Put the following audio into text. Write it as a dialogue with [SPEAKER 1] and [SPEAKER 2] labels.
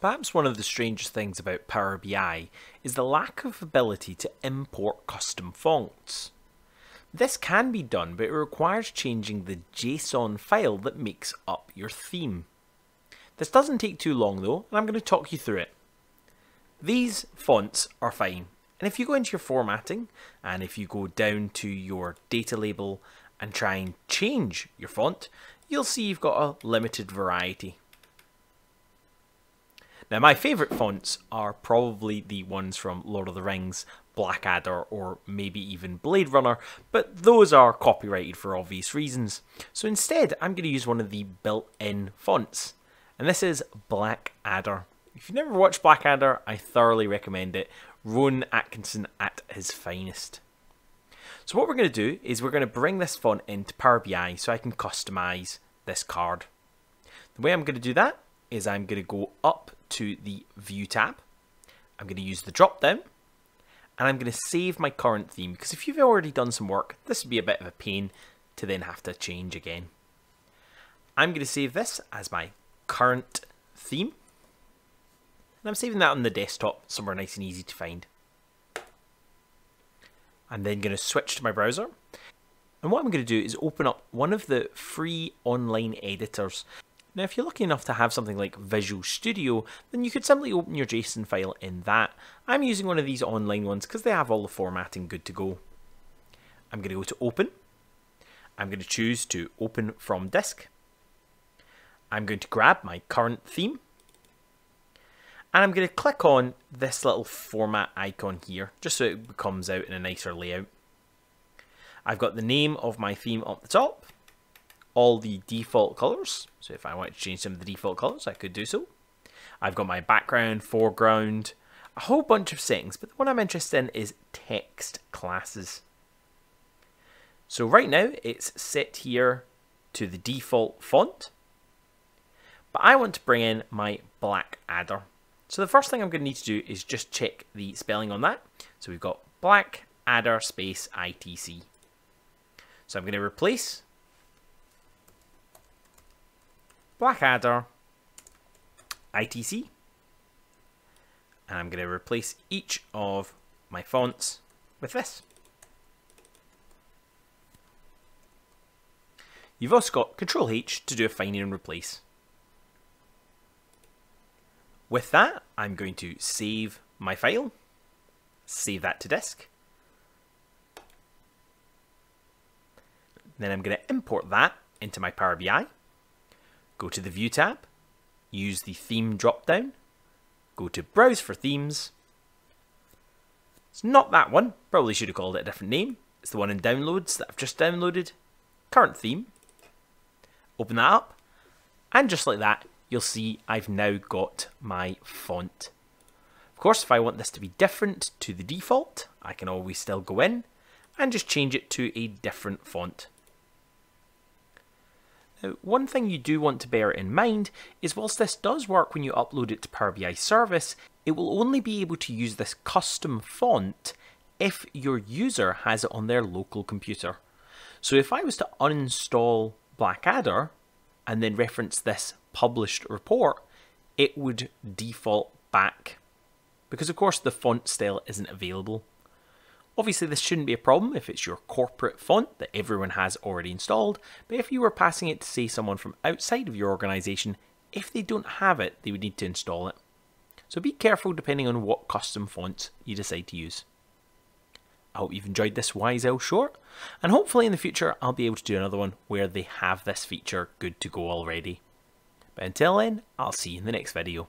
[SPEAKER 1] Perhaps one of the strangest things about Power BI is the lack of ability to import custom fonts. This can be done, but it requires changing the JSON file that makes up your theme. This doesn't take too long though, and I'm going to talk you through it. These fonts are fine, and if you go into your formatting, and if you go down to your data label and try and change your font, you'll see you've got a limited variety. Now, my favourite fonts are probably the ones from Lord of the Rings, Blackadder, or maybe even Blade Runner, but those are copyrighted for obvious reasons. So instead, I'm going to use one of the built in fonts, and this is Blackadder. If you've never watched Blackadder, I thoroughly recommend it. Rowan Atkinson at his finest. So what we're going to do is we're going to bring this font into Power BI so I can customize this card. The way I'm going to do that is I'm going to go up to the View tab. I'm going to use the drop down and I'm going to save my current theme because if you've already done some work, this would be a bit of a pain to then have to change again. I'm going to save this as my current theme and I'm saving that on the desktop somewhere nice and easy to find. I'm then going to switch to my browser and what I'm going to do is open up one of the free online editors now, if you're lucky enough to have something like Visual Studio, then you could simply open your JSON file in that. I'm using one of these online ones because they have all the formatting good to go. I'm going to go to Open. I'm going to choose to Open from Disk. I'm going to grab my current theme. And I'm going to click on this little format icon here, just so it comes out in a nicer layout. I've got the name of my theme up the top all the default colors. So if I want to change some of the default colors, I could do so. I've got my background, foreground, a whole bunch of settings, but the one I'm interested in is text classes. So right now it's set here to the default font, but I want to bring in my Blackadder. So the first thing I'm going to need to do is just check the spelling on that. So we've got Blackadder space ITC. So I'm going to replace Blackadder, ITC, and I'm going to replace each of my fonts with this. You've also got Control H to do a finding and replace. With that, I'm going to save my file, save that to disk. Then I'm going to import that into my Power BI. Go to the View tab, use the Theme drop-down, go to Browse for Themes. It's not that one, probably should have called it a different name. It's the one in Downloads that I've just downloaded. Current theme. Open that up, and just like that, you'll see I've now got my font. Of course, if I want this to be different to the default, I can always still go in and just change it to a different font. Now, one thing you do want to bear in mind is whilst this does work when you upload it to Power BI Service, it will only be able to use this custom font if your user has it on their local computer. So if I was to uninstall Blackadder and then reference this published report, it would default back. Because of course the font style isn't available. Obviously this shouldn't be a problem if it's your corporate font that everyone has already installed, but if you were passing it to say someone from outside of your organisation, if they don't have it, they would need to install it. So be careful depending on what custom fonts you decide to use. I hope you've enjoyed this Wise Owl short, and hopefully in the future I'll be able to do another one where they have this feature good to go already. But until then, I'll see you in the next video.